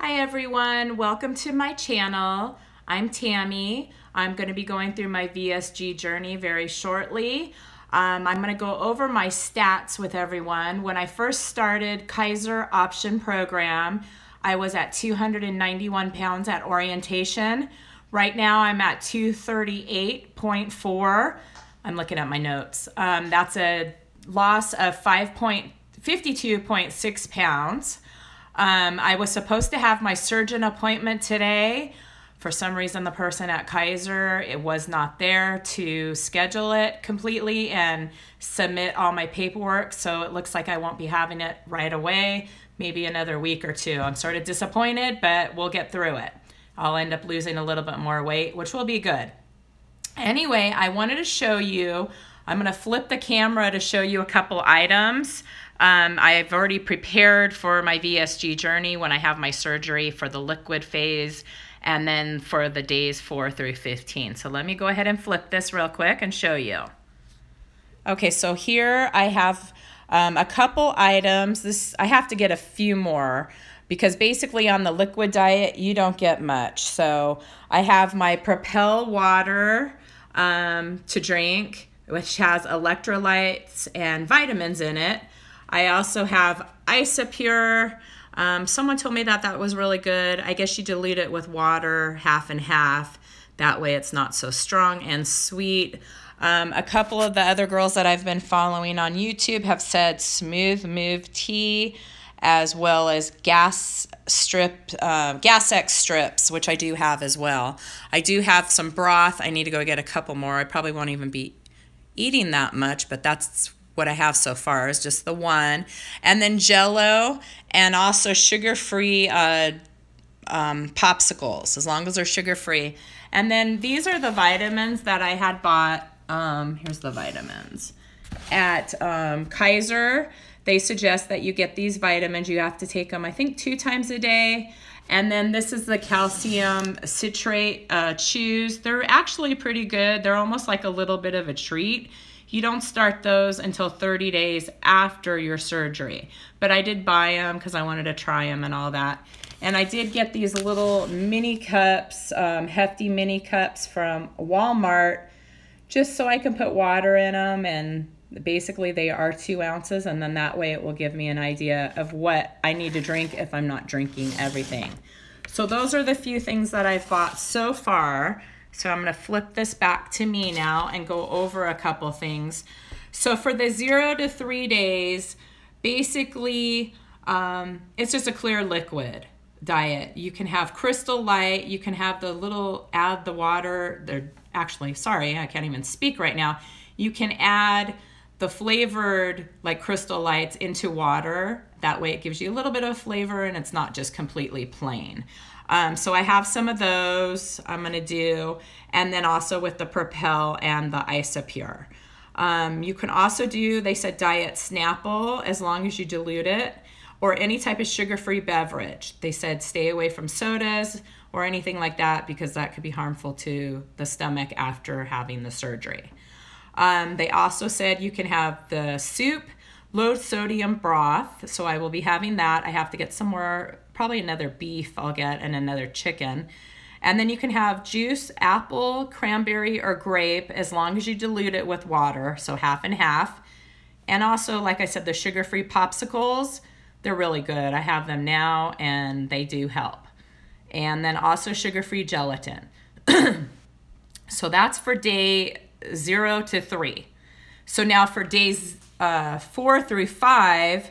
Hi everyone, welcome to my channel. I'm Tammy. I'm going to be going through my VSG journey very shortly. Um, I'm going to go over my stats with everyone. When I first started Kaiser Option Program, I was at 291 pounds at orientation. Right now I'm at 238.4. I'm looking at my notes. Um, that's a loss of 5.52.6 pounds. Um, I was supposed to have my surgeon appointment today. For some reason, the person at Kaiser it was not there to schedule it completely and submit all my paperwork. So it looks like I won't be having it right away. Maybe another week or two. I'm sort of disappointed, but we'll get through it. I'll end up losing a little bit more weight, which will be good. Anyway, I wanted to show you, I'm gonna flip the camera to show you a couple items. Um, I've already prepared for my VSG journey when I have my surgery for the liquid phase and then for the days 4 through 15. So let me go ahead and flip this real quick and show you. Okay, so here I have um, a couple items. This I have to get a few more because basically on the liquid diet you don't get much. So I have my Propel water um, to drink, which has electrolytes and vitamins in it. I also have Isopure. Um, someone told me that that was really good. I guess you dilute it with water, half and half. That way it's not so strong and sweet. Um, a couple of the other girls that I've been following on YouTube have said Smooth Move Tea as well as gas strip, uh, gas X strips, which I do have as well. I do have some broth. I need to go get a couple more. I probably won't even be eating that much, but that's what I have so far is just the one. And then Jello and also sugar-free uh, um, popsicles, as long as they're sugar-free. And then these are the vitamins that I had bought. Um, here's the vitamins. At um, Kaiser, they suggest that you get these vitamins. You have to take them, I think, two times a day. And then this is the calcium citrate uh, chews. They're actually pretty good. They're almost like a little bit of a treat. You don't start those until 30 days after your surgery. But I did buy them because I wanted to try them and all that. And I did get these little mini cups, um, hefty mini cups from Walmart, just so I can put water in them. And basically they are two ounces. And then that way it will give me an idea of what I need to drink if I'm not drinking everything. So those are the few things that I've bought so far. So I'm going to flip this back to me now and go over a couple things. So for the zero to three days, basically um, it's just a clear liquid diet. You can have crystal light, you can have the little, add the water. They're actually, sorry, I can't even speak right now. You can add the flavored like crystal lights into water. That way it gives you a little bit of flavor and it's not just completely plain. Um, so I have some of those I'm going to do, and then also with the Propel and the Isopure. Um, you can also do, they said diet Snapple as long as you dilute it, or any type of sugar-free beverage. They said stay away from sodas or anything like that because that could be harmful to the stomach after having the surgery. Um, they also said you can have the soup, low sodium broth. So I will be having that. I have to get some more probably another beef I'll get and another chicken. And then you can have juice, apple, cranberry, or grape as long as you dilute it with water, so half and half. And also, like I said, the sugar-free popsicles, they're really good. I have them now and they do help. And then also sugar-free gelatin. so that's for day zero to three. So now for days uh, four through five,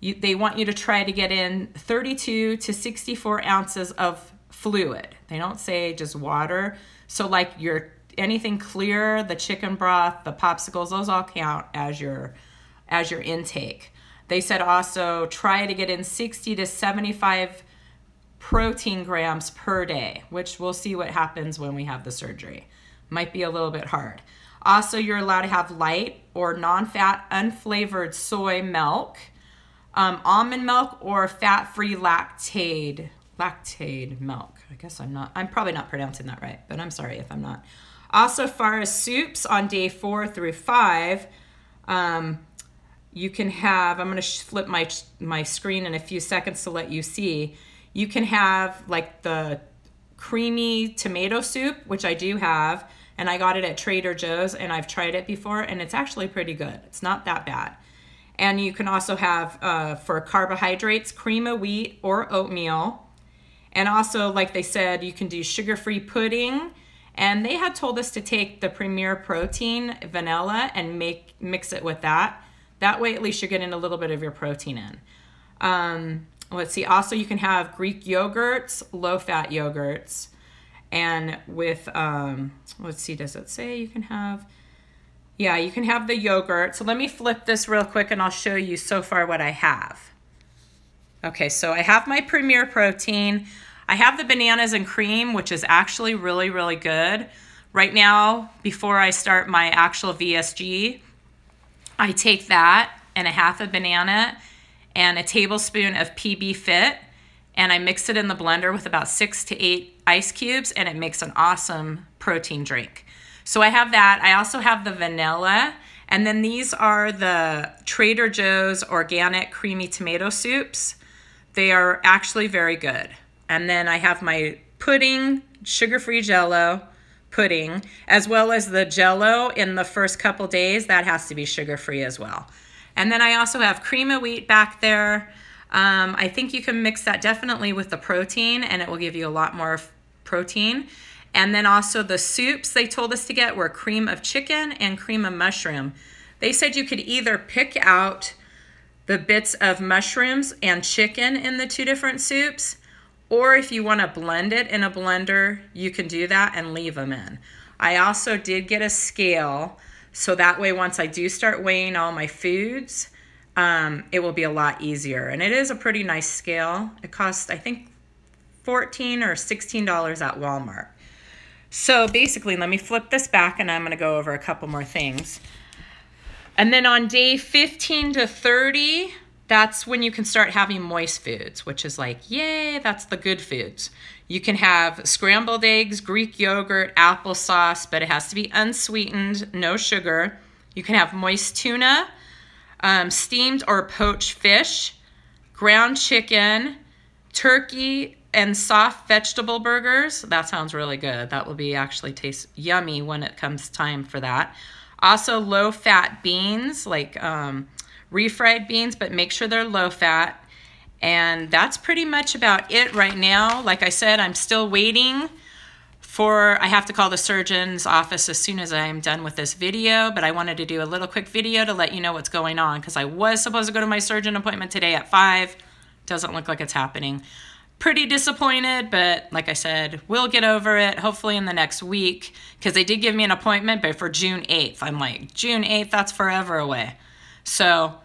you, they want you to try to get in 32 to 64 ounces of fluid. They don't say just water. So like your anything clear, the chicken broth, the popsicles, those all count as your as your intake. They said also try to get in 60 to 75 protein grams per day, which we'll see what happens when we have the surgery. Might be a little bit hard. Also, you're allowed to have light or non-fat unflavored soy milk um, almond milk or fat-free lactate lactate milk. I guess I'm not, I'm probably not pronouncing that right, but I'm sorry if I'm not. Also, far as soups on day four through five, um, you can have, I'm gonna flip my, my screen in a few seconds to let you see. You can have like the creamy tomato soup, which I do have, and I got it at Trader Joe's and I've tried it before and it's actually pretty good. It's not that bad. And you can also have uh, for carbohydrates cream of wheat or oatmeal. And also, like they said, you can do sugar free pudding. And they had told us to take the Premier Protein vanilla and make mix it with that. That way, at least you're getting a little bit of your protein in. Um, let's see. Also, you can have Greek yogurts, low fat yogurts. And with, um, let's see, does it say you can have? Yeah, you can have the yogurt. So let me flip this real quick and I'll show you so far what I have. Okay, so I have my Premier Protein. I have the bananas and cream, which is actually really, really good. Right now, before I start my actual VSG, I take that and a half a banana and a tablespoon of PB Fit and I mix it in the blender with about six to eight ice cubes and it makes an awesome protein drink. So I have that. I also have the vanilla and then these are the Trader Joe's organic creamy tomato soups. They are actually very good. And then I have my pudding, sugar-free jello pudding, as well as the jello in the first couple days. That has to be sugar-free as well. And then I also have cream of wheat back there. Um, I think you can mix that definitely with the protein and it will give you a lot more protein. And then also the soups they told us to get were cream of chicken and cream of mushroom. They said you could either pick out the bits of mushrooms and chicken in the two different soups, or if you want to blend it in a blender, you can do that and leave them in. I also did get a scale, so that way once I do start weighing all my foods, um, it will be a lot easier. And it is a pretty nice scale. It costs, I think, 14 or $16 at Walmart. So basically, let me flip this back and I'm to go over a couple more things. And then on day 15 to 30, that's when you can start having moist foods, which is like, yay, that's the good foods. You can have scrambled eggs, Greek yogurt, applesauce, but it has to be unsweetened, no sugar. You can have moist tuna, um, steamed or poached fish, ground chicken, turkey, and soft vegetable burgers. That sounds really good. That will be actually taste yummy when it comes time for that. Also low fat beans, like um, refried beans, but make sure they're low fat. And that's pretty much about it right now. Like I said, I'm still waiting for, I have to call the surgeon's office as soon as I'm done with this video, but I wanted to do a little quick video to let you know what's going on because I was supposed to go to my surgeon appointment today at 5. Doesn't look like it's happening. Pretty disappointed, but like I said, we'll get over it hopefully in the next week because they did give me an appointment, but for June 8th. I'm like, June 8th, that's forever away. So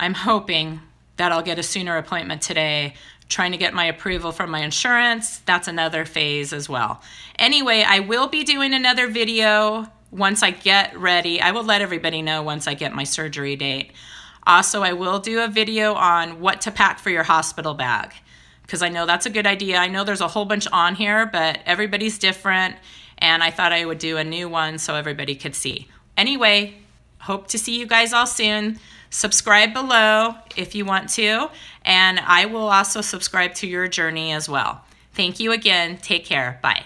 I'm hoping that I'll get a sooner appointment today trying to get my approval from my insurance. That's another phase as well. Anyway, I will be doing another video once I get ready. I will let everybody know once I get my surgery date. Also, I will do a video on what to pack for your hospital bag because I know that's a good idea. I know there's a whole bunch on here, but everybody's different, and I thought I would do a new one so everybody could see. Anyway, hope to see you guys all soon. Subscribe below if you want to, and I will also subscribe to your journey as well. Thank you again. Take care. Bye.